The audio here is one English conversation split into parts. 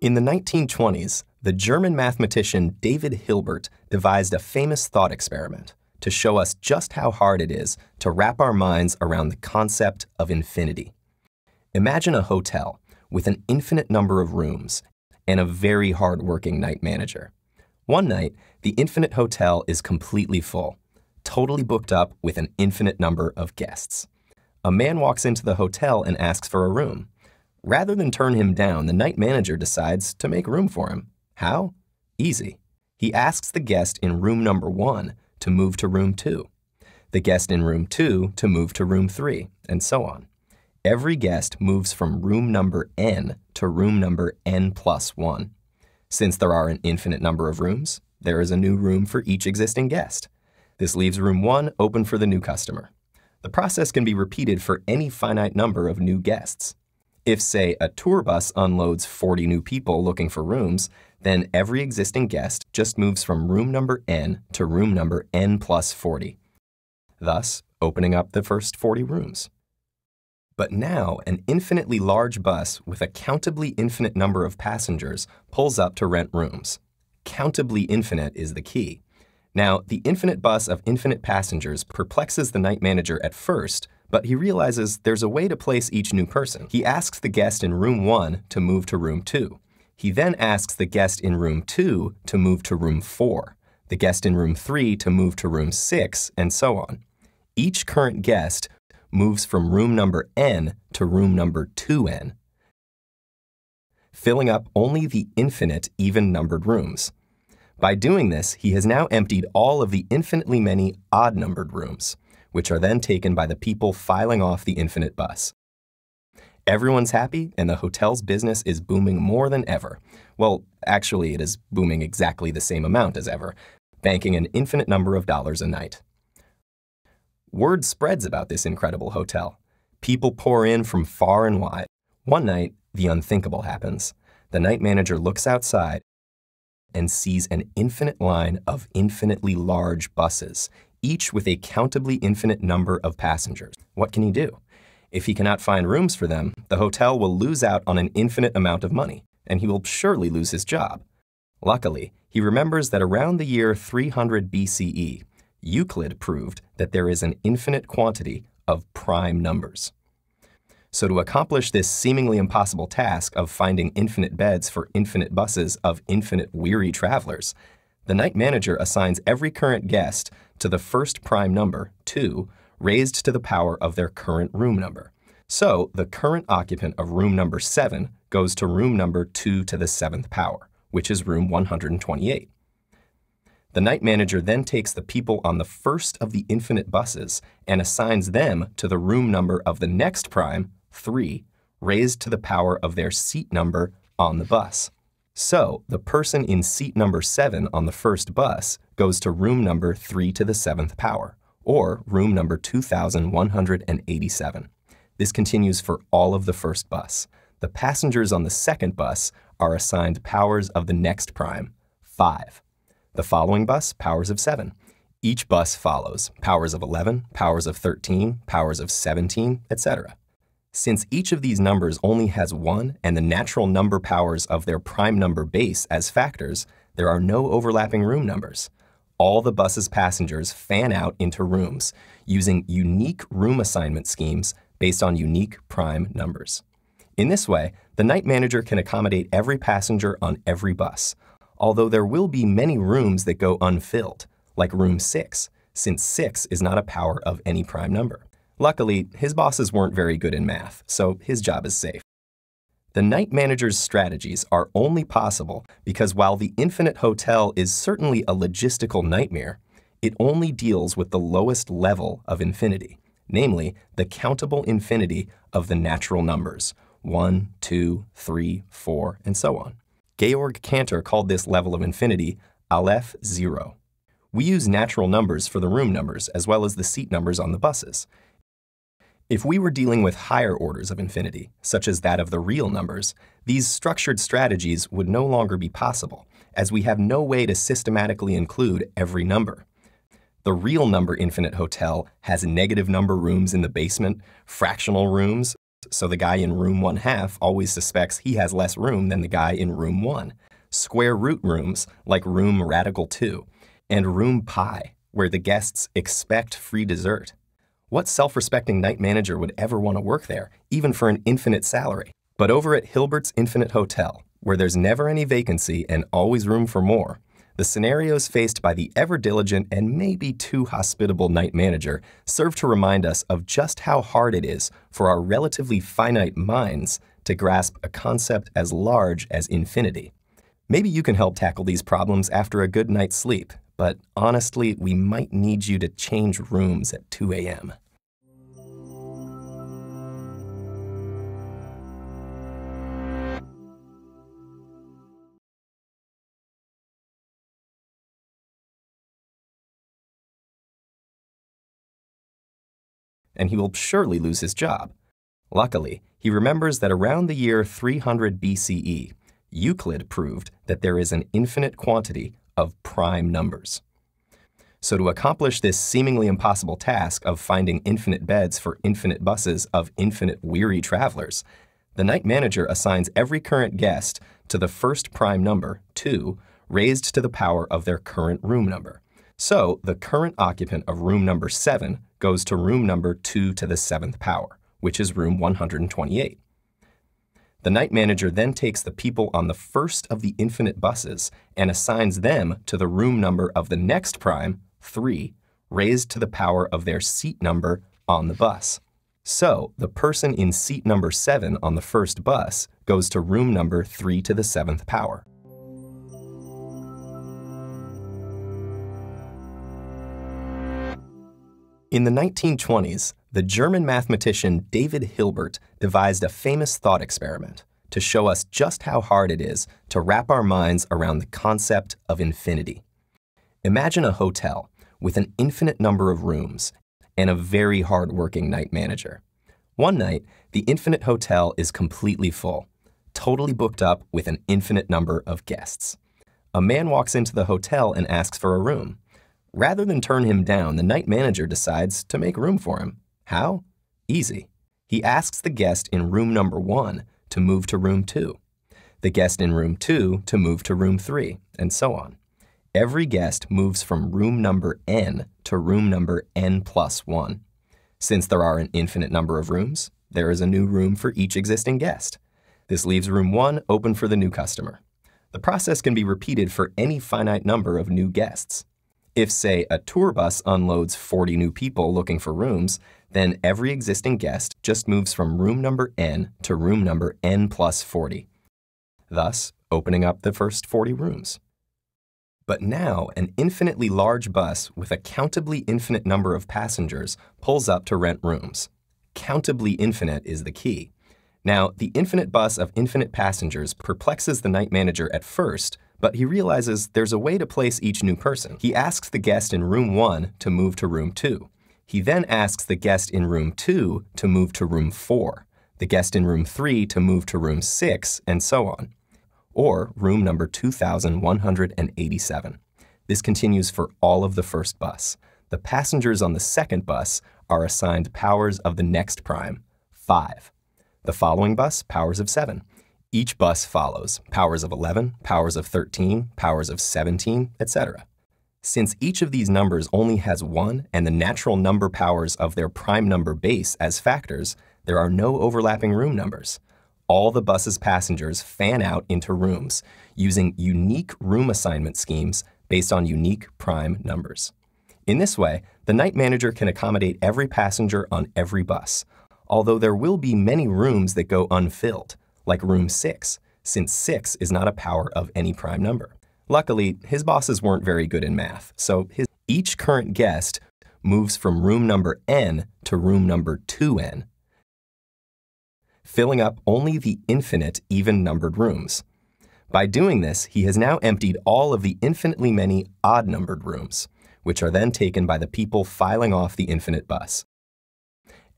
In the 1920s, the German mathematician David Hilbert devised a famous thought experiment to show us just how hard it is to wrap our minds around the concept of infinity. Imagine a hotel with an infinite number of rooms and a very hard-working night manager. One night, the infinite hotel is completely full, totally booked up with an infinite number of guests. A man walks into the hotel and asks for a room. Rather than turn him down, the night manager decides to make room for him. How? Easy. He asks the guest in room number one to move to room two, the guest in room two to move to room three, and so on. Every guest moves from room number n to room number n plus 1. Since there are an infinite number of rooms, there is a new room for each existing guest. This leaves room 1 open for the new customer. The process can be repeated for any finite number of new guests. If, say, a tour bus unloads 40 new people looking for rooms, then every existing guest just moves from room number n to room number n plus 40, thus opening up the first 40 rooms. But now, an infinitely large bus with a countably infinite number of passengers pulls up to rent rooms. Countably infinite is the key. Now, the infinite bus of infinite passengers perplexes the night manager at first, but he realizes there's a way to place each new person. He asks the guest in room 1 to move to room 2. He then asks the guest in room 2 to move to room 4, the guest in room 3 to move to room 6, and so on. Each current guest moves from room number n to room number 2n, filling up only the infinite even-numbered rooms. By doing this, he has now emptied all of the infinitely many odd-numbered rooms which are then taken by the people filing off the infinite bus. Everyone's happy, and the hotel's business is booming more than ever. Well, actually, it is booming exactly the same amount as ever, banking an infinite number of dollars a night. Word spreads about this incredible hotel. People pour in from far and wide. One night, the unthinkable happens. The night manager looks outside and sees an infinite line of infinitely large buses, each with a countably infinite number of passengers. What can he do? If he cannot find rooms for them, the hotel will lose out on an infinite amount of money, and he will surely lose his job. Luckily, he remembers that around the year 300 BCE, Euclid proved that there is an infinite quantity of prime numbers. So to accomplish this seemingly impossible task of finding infinite beds for infinite buses of infinite weary travelers, the night manager assigns every current guest to the first prime number, 2, raised to the power of their current room number. So the current occupant of room number 7 goes to room number 2 to the 7th power, which is room 128. The night manager then takes the people on the first of the infinite buses and assigns them to the room number of the next prime, 3, raised to the power of their seat number on the bus. So the person in seat number 7 on the first bus goes to room number 3 to the 7th power, or room number 2187. This continues for all of the first bus. The passengers on the second bus are assigned powers of the next prime, 5. The following bus, powers of 7. Each bus follows powers of 11, powers of 13, powers of 17, etc. Since each of these numbers only has 1 and the natural number powers of their prime number base as factors, there are no overlapping room numbers. All the bus's passengers fan out into rooms using unique room assignment schemes based on unique prime numbers. In this way, the night manager can accommodate every passenger on every bus, although there will be many rooms that go unfilled, like room 6, since 6 is not a power of any prime number. Luckily, his bosses weren't very good in math, so his job is safe. The night manager's strategies are only possible because while the infinite hotel is certainly a logistical nightmare, it only deals with the lowest level of infinity, namely the countable infinity of the natural numbers 1, 2, 3, 4, and so on. Georg Cantor called this level of infinity Aleph zero. We use natural numbers for the room numbers as well as the seat numbers on the buses, if we were dealing with higher orders of infinity, such as that of the real numbers, these structured strategies would no longer be possible, as we have no way to systematically include every number. The real number infinite hotel has negative number rooms in the basement, fractional rooms, so the guy in room one half always suspects he has less room than the guy in room one. Square root rooms, like room radical 2, and room pi, where the guests expect free dessert. What self respecting night manager would ever want to work there, even for an infinite salary? But over at Hilbert's Infinite Hotel, where there's never any vacancy and always room for more, the scenarios faced by the ever diligent and maybe too hospitable night manager serve to remind us of just how hard it is for our relatively finite minds to grasp a concept as large as infinity. Maybe you can help tackle these problems after a good night's sleep, but honestly, we might need you to change rooms at 2 a.m. and he will surely lose his job. Luckily, he remembers that around the year 300 BCE, Euclid proved that there is an infinite quantity of prime numbers. So to accomplish this seemingly impossible task of finding infinite beds for infinite buses of infinite weary travelers, the night manager assigns every current guest to the first prime number, 2, raised to the power of their current room number. So the current occupant of room number 7 goes to room number 2 to the 7th power, which is room 128. The night manager then takes the people on the first of the infinite buses and assigns them to the room number of the next prime, 3, raised to the power of their seat number on the bus. So the person in seat number 7 on the first bus goes to room number 3 to the 7th power. In the 1920s, the German mathematician David Hilbert devised a famous thought experiment to show us just how hard it is to wrap our minds around the concept of infinity. Imagine a hotel with an infinite number of rooms and a very hard-working night manager. One night, the infinite hotel is completely full, totally booked up with an infinite number of guests. A man walks into the hotel and asks for a room. Rather than turn him down, the night manager decides to make room for him. How? Easy. He asks the guest in room number one to move to room two, the guest in room two to move to room three, and so on. Every guest moves from room number n to room number n plus one. Since there are an infinite number of rooms, there is a new room for each existing guest. This leaves room one open for the new customer. The process can be repeated for any finite number of new guests. If, say, a tour bus unloads 40 new people looking for rooms, then every existing guest just moves from room number n to room number n plus 40, thus opening up the first 40 rooms. But now, an infinitely large bus with a countably infinite number of passengers pulls up to rent rooms. Countably infinite is the key. Now, the infinite bus of infinite passengers perplexes the night manager at first but he realizes there's a way to place each new person. He asks the guest in room 1 to move to room 2. He then asks the guest in room 2 to move to room 4, the guest in room 3 to move to room 6, and so on. Or room number 2187. This continues for all of the first bus. The passengers on the second bus are assigned powers of the next prime, 5. The following bus, powers of 7. Each bus follows powers of 11, powers of 13, powers of 17, etc. Since each of these numbers only has one and the natural number powers of their prime number base as factors, there are no overlapping room numbers. All the bus's passengers fan out into rooms using unique room assignment schemes based on unique prime numbers. In this way, the night manager can accommodate every passenger on every bus, although there will be many rooms that go unfilled like room 6, since 6 is not a power of any prime number. Luckily, his bosses weren't very good in math, so his, each current guest moves from room number n to room number 2n, filling up only the infinite even-numbered rooms. By doing this, he has now emptied all of the infinitely many odd-numbered rooms, which are then taken by the people filing off the infinite bus.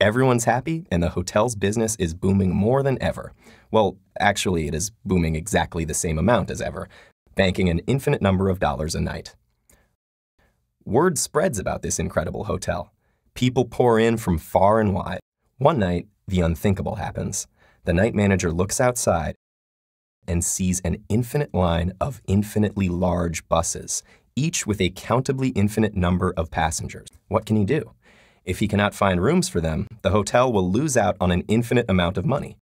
Everyone's happy, and the hotel's business is booming more than ever. Well, actually, it is booming exactly the same amount as ever, banking an infinite number of dollars a night. Word spreads about this incredible hotel. People pour in from far and wide. One night, the unthinkable happens. The night manager looks outside and sees an infinite line of infinitely large buses, each with a countably infinite number of passengers. What can he do? If he cannot find rooms for them, the hotel will lose out on an infinite amount of money.